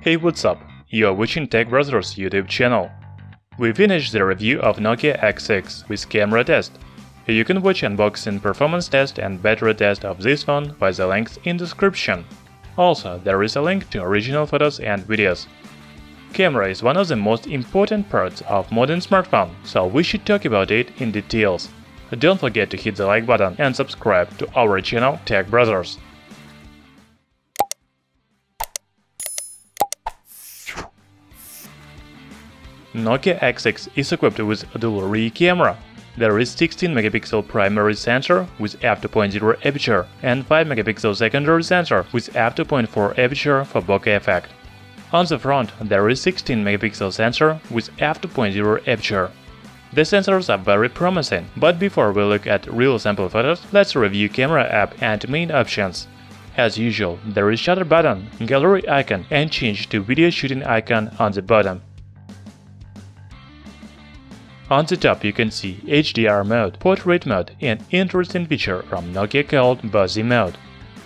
Hey what's up, you are watching Tech Brothers YouTube channel. We finished the review of Nokia X6 with camera test. You can watch unboxing, performance test and battery test of this phone by the links in description. Also, there is a link to original photos and videos. Camera is one of the most important parts of modern smartphone, so we should talk about it in details. Don't forget to hit the like button and subscribe to our channel Tech Brothers. Nokia X6 is equipped with a dual rear camera. There is 16 megapixel primary sensor with f2.0 aperture and 5 megapixel secondary sensor with f2.4 aperture for bokeh effect. On the front, there is 16 megapixel sensor with f2.0 aperture. The sensors are very promising, but before we look at real sample photos, let's review camera app and main options. As usual, there is shutter button, gallery icon and change to video shooting icon on the bottom. On the top you can see HDR mode, portrait mode and interesting feature from Nokia called Bothie mode.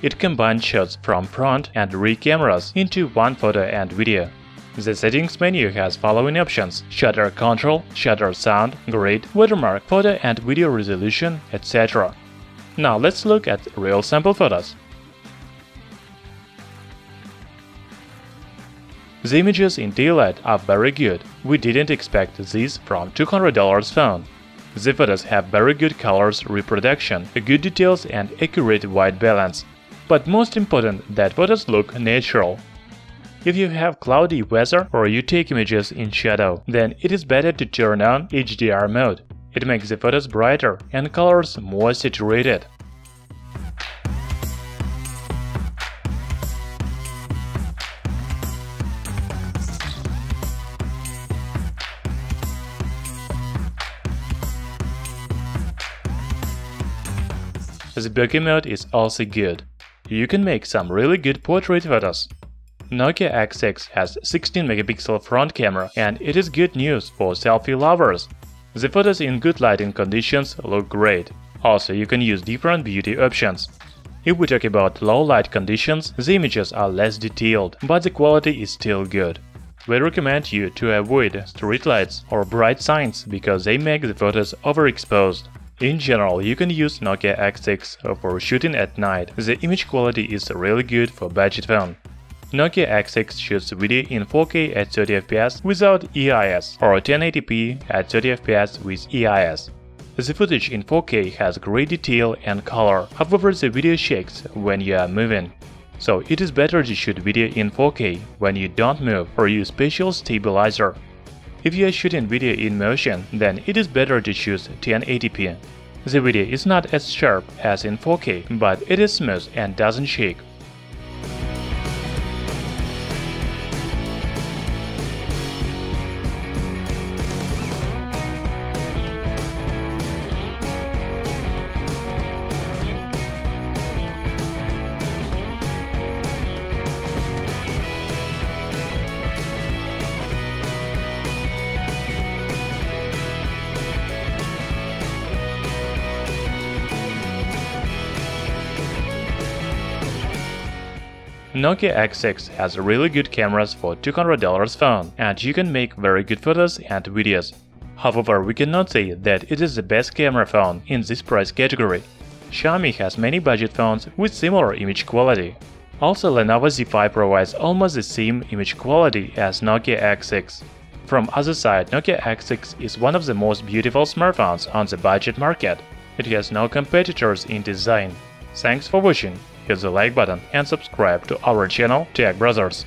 It combines shots from front and rear cameras into one photo and video. The settings menu has following options shutter control, shutter sound, grid, watermark, photo and video resolution, etc. Now let's look at real sample photos. The images in daylight are very good. We didn't expect this from $200 phone. The photos have very good colors reproduction, good details and accurate white balance. But most important that photos look natural. If you have cloudy weather or you take images in shadow, then it is better to turn on HDR mode. It makes the photos brighter and colors more saturated. The bokeh mode is also good. You can make some really good portrait photos. Nokia X6 has 16 megapixel front camera and it is good news for selfie lovers. The photos in good lighting conditions look great. Also, you can use different beauty options. If we talk about low light conditions, the images are less detailed, but the quality is still good. We recommend you to avoid street lights or bright signs because they make the photos overexposed. In general, you can use Nokia X6 for shooting at night. The image quality is really good for budget phone. Nokia X6 shoots video in 4K at 30fps without EIS or 1080p at 30fps with EIS. The footage in 4K has great detail and color, however the video shakes when you are moving. So it is better to shoot video in 4K when you don't move or use special stabilizer. If you are shooting video in motion, then it is better to choose 1080p. The video is not as sharp as in 4K, but it is smooth and doesn't shake. Nokia X6 has really good cameras for $200 phone, and you can make very good photos and videos. However, we cannot say that it is the best camera phone in this price category. Xiaomi has many budget phones with similar image quality. Also, Lenovo Z5 provides almost the same image quality as Nokia X6. From other side, Nokia X6 is one of the most beautiful smartphones on the budget market. It has no competitors in design. Thanks for watching hit the like button and subscribe to our channel Tech Brothers.